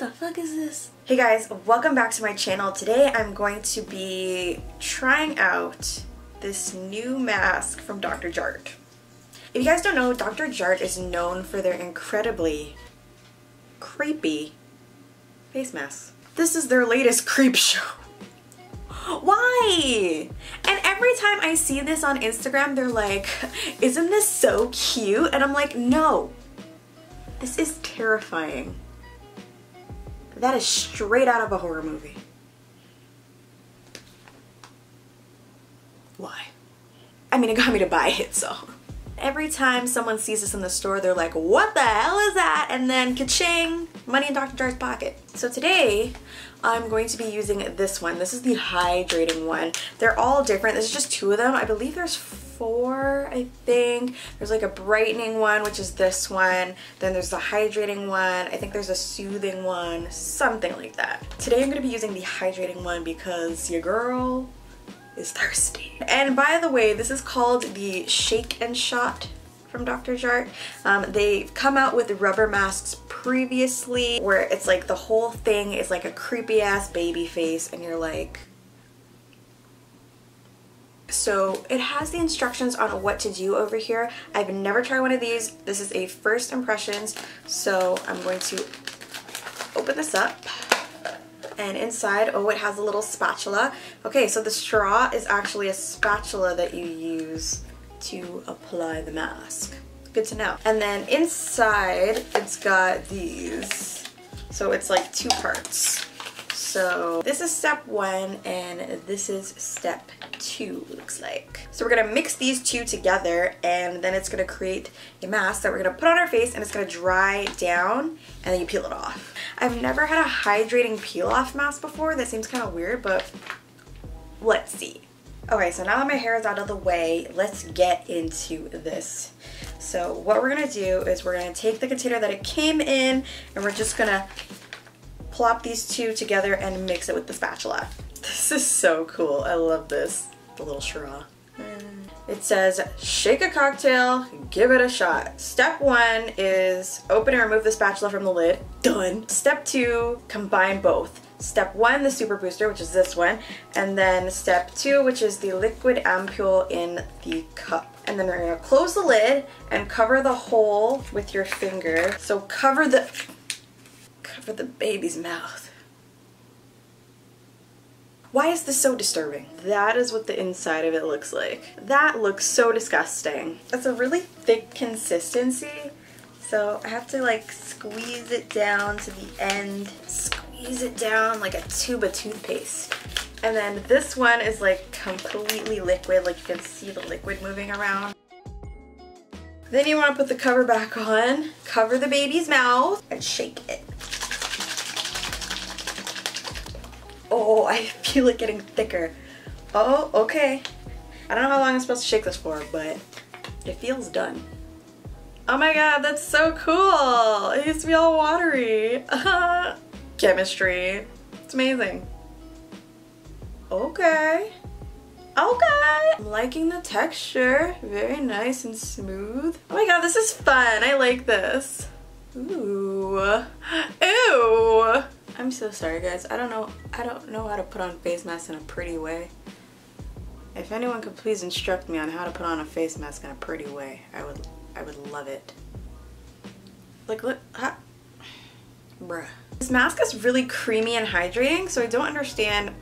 the fuck is this? Hey guys, welcome back to my channel. Today I'm going to be trying out this new mask from Dr. Jart. If you guys don't know, Dr. Jart is known for their incredibly creepy face masks. This is their latest creep show. Why? And every time I see this on Instagram, they're like, isn't this so cute? And I'm like, no, this is terrifying. That is straight out of a horror movie. Why? I mean, it got me to buy it, so. Every time someone sees this in the store, they're like, what the hell is that? And then ka-ching, money in Dr. Jart's pocket. So today, I'm going to be using this one. This is the hydrating one. They're all different. There's just two of them. I believe there's four, I think. There's like a brightening one, which is this one. Then there's the hydrating one. I think there's a soothing one, something like that. Today I'm gonna be using the hydrating one because your girl is thirsty. And by the way, this is called the Shake and Shot from Dr. Jart. Um, they've come out with rubber masks previously where it's like the whole thing is like a creepy ass baby face and you're like, so it has the instructions on what to do over here. I've never tried one of these. This is a first impressions. So I'm going to open this up and inside, oh, it has a little spatula. Okay, so the straw is actually a spatula that you use to apply the mask. Good to know. And then inside, it's got these. So it's like two parts. So this is step one and this is step two looks like. So we're gonna mix these two together and then it's gonna create a mask that we're gonna put on our face and it's gonna dry down and then you peel it off. I've never had a hydrating peel off mask before. That seems kind of weird, but let's see. Okay, so now that my hair is out of the way, let's get into this. So what we're gonna do is we're gonna take the container that it came in and we're just gonna plop these two together and mix it with the spatula. This is so cool. I love this. The little straw. It says, shake a cocktail, give it a shot. Step one is open and remove the spatula from the lid. Done. Step two, combine both. Step one, the super booster, which is this one. And then step two, which is the liquid ampule in the cup. And then we're gonna close the lid and cover the hole with your finger. So cover the for the baby's mouth. Why is this so disturbing? That is what the inside of it looks like. That looks so disgusting. It's a really thick consistency, so I have to like squeeze it down to the end. Squeeze it down like a tube of toothpaste. And then this one is like completely liquid, like you can see the liquid moving around. Then you want to put the cover back on, cover the baby's mouth, and shake it. Oh, I feel it getting thicker. Oh, okay. I don't know how long I'm supposed to shake this for, but it feels done. Oh my god, that's so cool! It used to be all watery. Chemistry. It's amazing. Okay. Okay. I'm liking the texture. Very nice and smooth. Oh my god, this is fun. I like this. Ooh. Ew. I'm so sorry guys. I don't know I don't know how to put on face masks in a pretty way. If anyone could please instruct me on how to put on a face mask in a pretty way, I would I would love it. Like look ha bruh. This mask is really creamy and hydrating, so I don't understand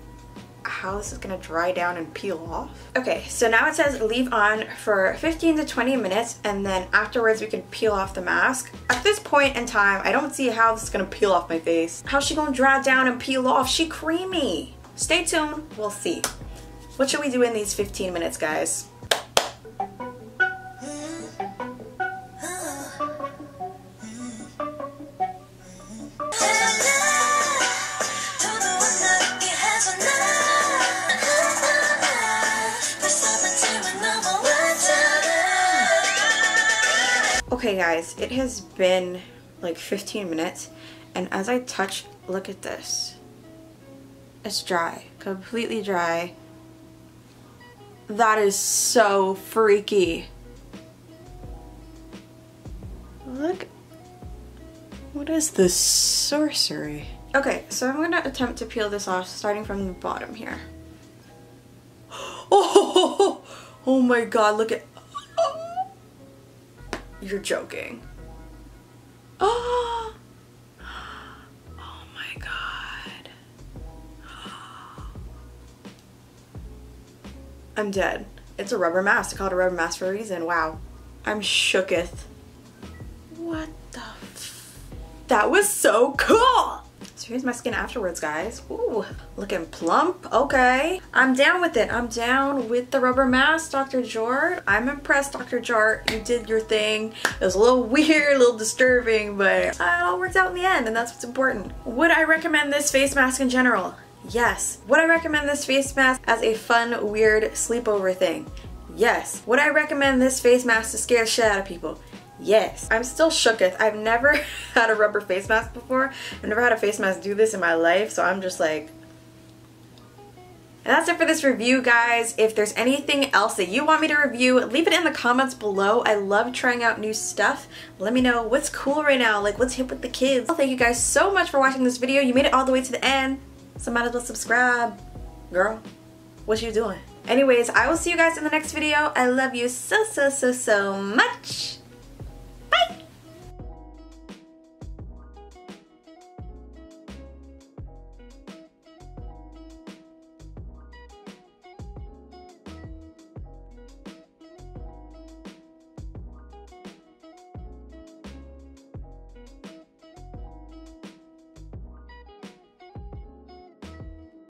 how this is gonna dry down and peel off. Okay, so now it says leave on for 15 to 20 minutes and then afterwards we can peel off the mask. At this point in time, I don't see how this is gonna peel off my face. How's she gonna dry down and peel off? She creamy. Stay tuned, we'll see. What should we do in these 15 minutes, guys? Okay guys, it has been like 15 minutes and as I touch, look at this. It's dry, completely dry. That is so freaky. Look. What is this sorcery? Okay, so I'm gonna attempt to peel this off starting from the bottom here. Oh, oh my god, look at... You're joking. Oh, oh my god. I'm dead. It's a rubber mask. I call it a rubber mask for a reason. Wow. I'm shooketh. What the That was so cool! Here's my skin afterwards, guys. Ooh, looking plump. Okay. I'm down with it. I'm down with the rubber mask, Dr. Jart. I'm impressed, Dr. Jart. You did your thing. It was a little weird, a little disturbing, but it all worked out in the end, and that's what's important. Would I recommend this face mask in general? Yes. Would I recommend this face mask as a fun, weird sleepover thing? Yes. Would I recommend this face mask to scare shit out of people? Yes. I'm still shooketh. I've never had a rubber face mask before. I've never had a face mask do this in my life, so I'm just like... And that's it for this review, guys. If there's anything else that you want me to review, leave it in the comments below. I love trying out new stuff. Let me know what's cool right now, like what's hip with the kids. Well, thank you guys so much for watching this video. You made it all the way to the end, so might as well subscribe. Girl, what you doing? Anyways, I will see you guys in the next video. I love you so, so, so, so much.